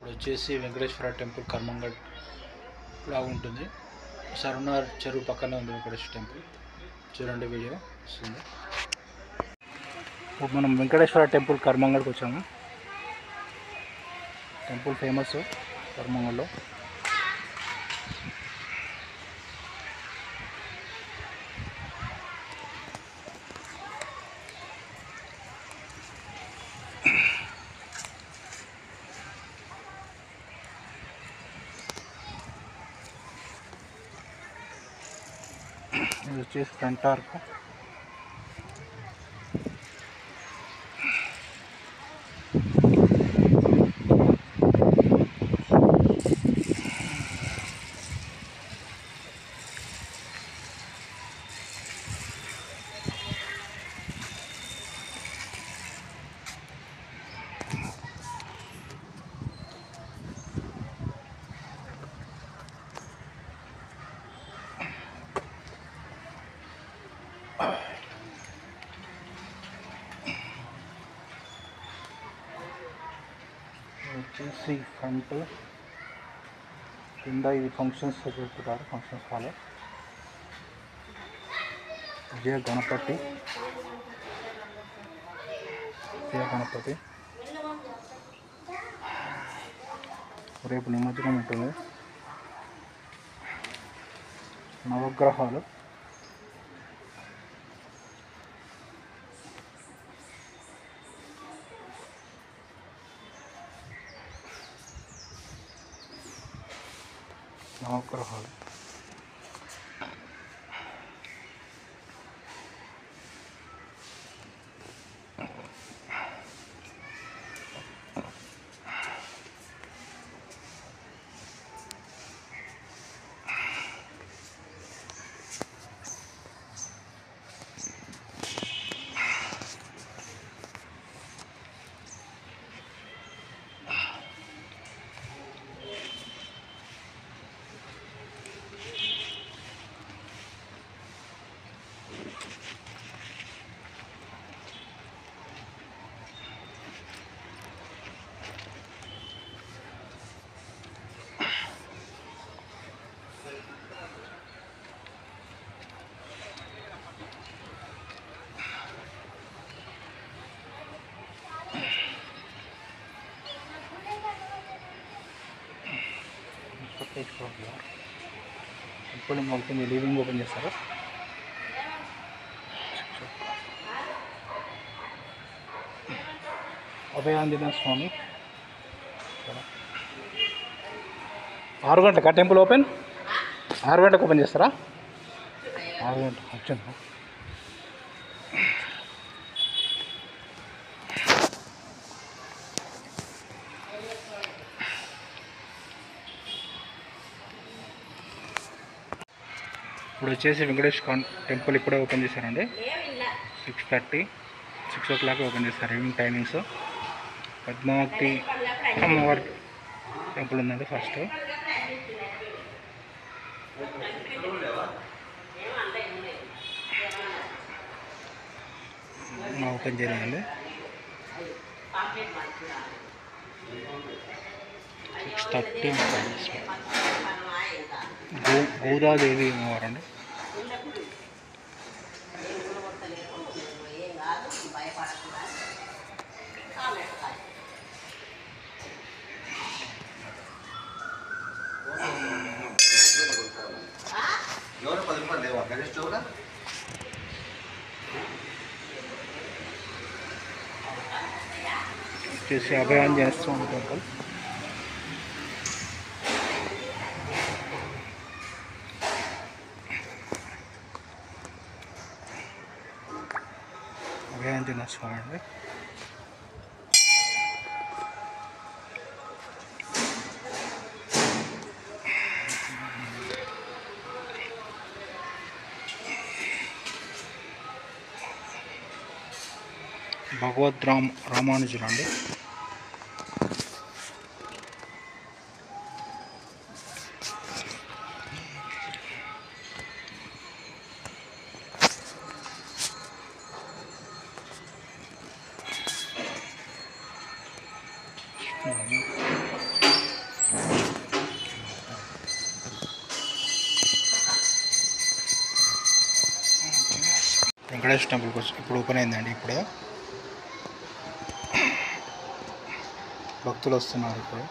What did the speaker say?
ఇప్పుడు వచ్చేసి వెంకటేశ్వర టెంపుల్ కర్మంగడ్ లాగా ఉంటుంది సరునార్ చెరువు పక్కనే ఉంది వెంకటేశ్వర టెంపుల్. చూడండి వీడియో వస్తుంది. ఇప్పుడు మనం వెంకటేశ్వర టెంపుల్ కర్మంగడ్కి వచ్చాము. టెంపుల్ ఫేమస్ కర్మంగడ్లో. ఇది వచ్చేసి ఫ్రంట్ ఆర్క్ వచ్చేసి ఫ్రంట్ కింద ఇది ఫంక్షన్స్ చూపుతారు ఫంక్షన్స్ హాల్ విజయ గణపతి. విజయ గణపతి. రేపు నిమజ్జనం ఉంటుంది. నవగ్రహాలు. नमक నవగ్రహాలు ఇప్పుడు ఓపెన్ లీవింగ్ ఓపెన్ చేస్తారా. అభయాంజనేయ స్వామి. ఆరు గంటలకా టెంపుల్ ఓపెన్? ఆరు గంటలకు ఓపెన్ చేస్తారా? ఆరు గంటలకు వచ్చిందా ఇప్పుడు వచ్చేసి వెంకటేష్ కాన్ టెంపుల్ ఇప్పుడే ఓపెన్ చేశారండి. Six thirty six o'clock open చేస్తారు ఈవినింగ్ టైమింగ్స్. పద్మావతి అమ్మవారి టెంపుల్ ఉందండి ఫస్ట్. ఓపెన్ చేయాలండి. సిక్స్ థర్టీ గో గోదాదేవి అమ్మవారండి ఎవరు పది రూపాయలు లేవా గణేష్ చౌరా వచ్చేసి అభయాంజనేయ స్వామి టెంపుల్ అభయాంజనేయ స్వామి భగవద్ రామ్ రామానుజులు అండి వెంకటేశ్వర టెంపుల్ ఇప్పుడు ఓపెన్ అయిందండి ఇప్పుడే. భక్తులు వస్తున్నారు ఇప్పుడు.